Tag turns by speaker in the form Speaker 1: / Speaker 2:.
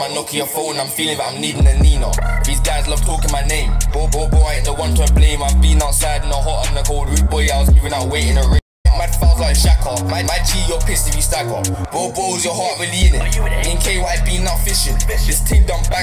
Speaker 1: My Nokia phone, I'm feeling that I'm needing a Nino. These guys love talking my name. Bo, bo, bo, I ain't the one to blame. I've been outside in the hot and the cold. Rude boy, I was giving out waiting a ring. Mad fouls like Shaka. My, my G, you're pissed if you stagger. Bo, bo's your heart really in it. In KY been out fishing. This team done bang.